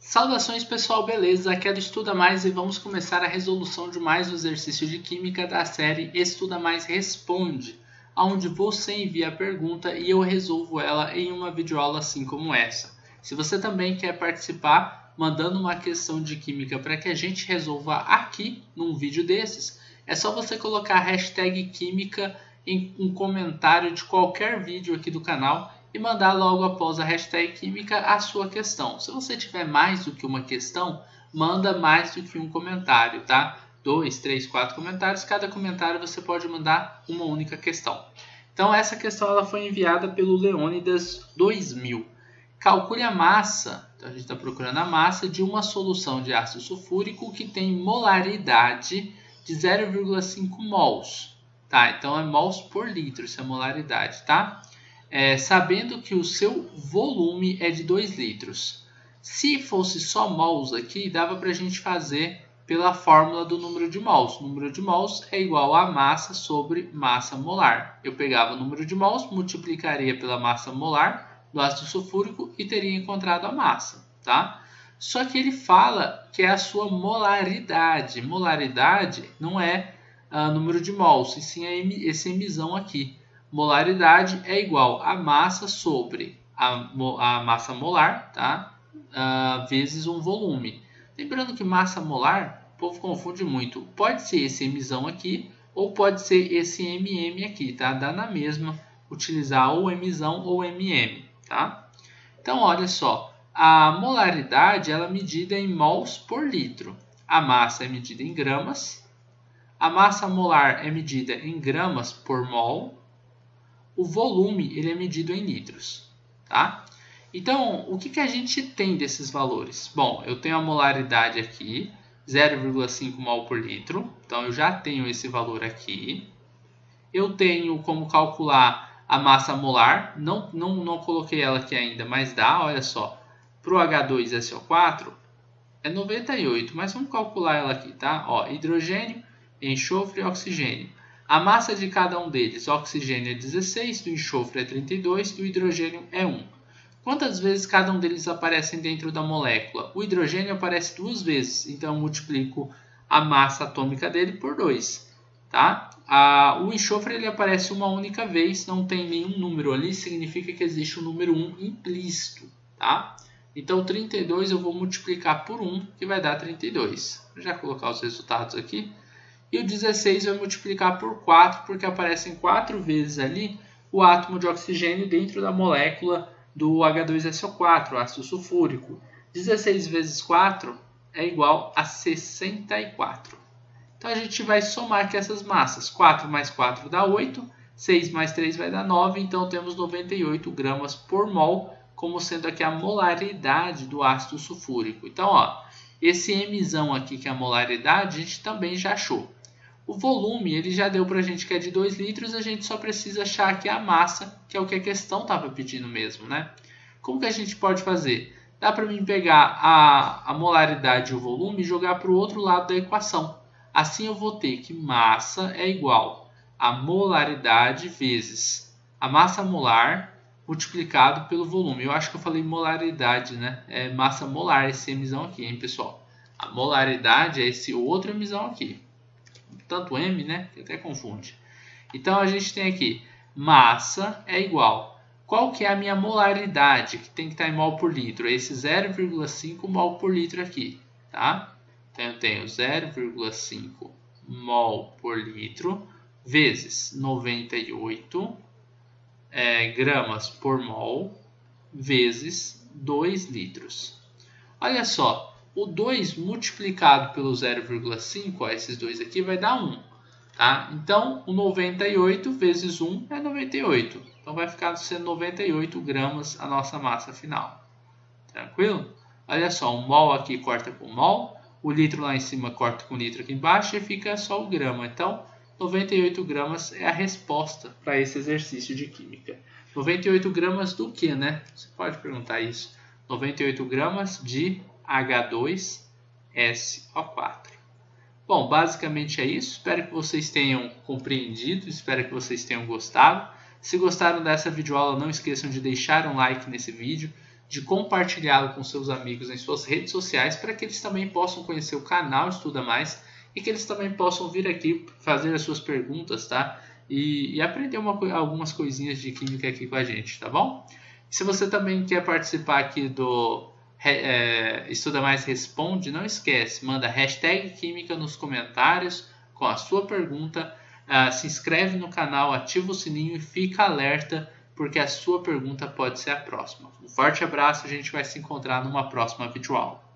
Saudações pessoal, beleza? Aqui é do Estuda Mais e vamos começar a resolução de mais um exercício de Química da série Estuda Mais Responde, onde você envia a pergunta e eu resolvo ela em uma videoaula assim como essa. Se você também quer participar mandando uma questão de Química para que a gente resolva aqui num vídeo desses, é só você colocar a hashtag Química em um comentário de qualquer vídeo aqui do canal e mandar logo após a hashtag química a sua questão. Se você tiver mais do que uma questão, manda mais do que um comentário, tá? Dois, três, quatro comentários. Cada comentário você pode mandar uma única questão. Então essa questão ela foi enviada pelo Leônidas 2000. Calcule a massa, então a gente está procurando a massa de uma solução de ácido sulfúrico que tem molaridade de 0,5 mols. Tá? Então é mols por litro, essa é molaridade, tá? É, sabendo que o seu volume é de 2 litros. Se fosse só mols aqui, dava para a gente fazer pela fórmula do número de mols. O número de mols é igual a massa sobre massa molar. Eu pegava o número de mols, multiplicaria pela massa molar do ácido sulfúrico e teria encontrado a massa, tá? Só que ele fala que é a sua molaridade. Molaridade não é uh, número de mols, e sim esse emissão aqui molaridade é igual a massa sobre a, a massa molar, tá? Uh, vezes um volume. Lembrando que massa molar, o povo confunde muito. Pode ser esse emissão aqui ou pode ser esse mm aqui, tá? Dá na mesma utilizar ou emissão ou mm, tá? Então, olha só, a molaridade ela é medida em mols por litro. A massa é medida em gramas. A massa molar é medida em gramas por mol o volume ele é medido em litros, tá? Então, o que, que a gente tem desses valores? Bom, eu tenho a molaridade aqui, 0,5 mol por litro, então eu já tenho esse valor aqui. Eu tenho como calcular a massa molar, não, não, não coloquei ela aqui ainda, mas dá, olha só. Para o H2SO4 é 98, mas vamos calcular ela aqui, tá? Ó, hidrogênio, enxofre e oxigênio. A massa de cada um deles, o oxigênio é 16, do enxofre é 32 e o hidrogênio é 1. Quantas vezes cada um deles aparecem dentro da molécula? O hidrogênio aparece duas vezes, então eu multiplico a massa atômica dele por 2. Tá? O enxofre ele aparece uma única vez, não tem nenhum número ali, significa que existe um número 1 implícito. Tá? Então 32 eu vou multiplicar por 1, que vai dar 32. Vou já colocar os resultados aqui. E o 16 vai multiplicar por 4, porque aparecem 4 vezes ali o átomo de oxigênio dentro da molécula do H2SO4, ácido sulfúrico. 16 vezes 4 é igual a 64. Então a gente vai somar aqui essas massas. 4 mais 4 dá 8, 6 mais 3 vai dar 9, então temos 98 gramas por mol, como sendo aqui a molaridade do ácido sulfúrico. Então, ó, esse Mzão aqui, que é a molaridade, a gente também já achou. O volume ele já deu para a gente que é de 2 litros, a gente só precisa achar aqui a massa, que é o que a questão estava pedindo mesmo, né? Como que a gente pode fazer? Dá para mim pegar a, a molaridade e o volume e jogar para o outro lado da equação. Assim eu vou ter que massa é igual a molaridade vezes a massa molar multiplicado pelo volume. Eu acho que eu falei molaridade, né? É massa molar esse emissão aqui, hein, pessoal? A molaridade é esse outro emissão aqui tanto M, né, que até confunde. Então a gente tem aqui massa é igual. Qual que é a minha molaridade, que tem que estar em mol por litro? É esse 0,5 mol por litro aqui, tá? Então eu tenho 0,5 mol por litro vezes 98 é, gramas por mol vezes 2 litros. Olha só, o 2 multiplicado pelo 0,5, esses dois aqui, vai dar 1. Tá? Então, o 98 vezes 1 é 98. Então, vai ficar sendo 98 gramas a nossa massa final. Tranquilo? Olha só, um mol aqui corta com mol, o litro lá em cima corta com litro aqui embaixo e fica só o grama. Então, 98 gramas é a resposta para esse exercício de química. 98 gramas do que, né? Você pode perguntar isso. 98 gramas de H2SO4. Bom, basicamente é isso. Espero que vocês tenham compreendido, espero que vocês tenham gostado. Se gostaram dessa videoaula, não esqueçam de deixar um like nesse vídeo, de compartilhá-lo com seus amigos em suas redes sociais para que eles também possam conhecer o canal Estuda Mais e que eles também possam vir aqui fazer as suas perguntas, tá? E, e aprender uma, algumas coisinhas de química aqui com a gente, tá bom? Se você também quer participar aqui do é, Estuda Mais Responde, não esquece, manda hashtag Química nos comentários com a sua pergunta, uh, se inscreve no canal, ativa o sininho e fica alerta porque a sua pergunta pode ser a próxima. Um forte abraço, a gente vai se encontrar numa próxima videoaula.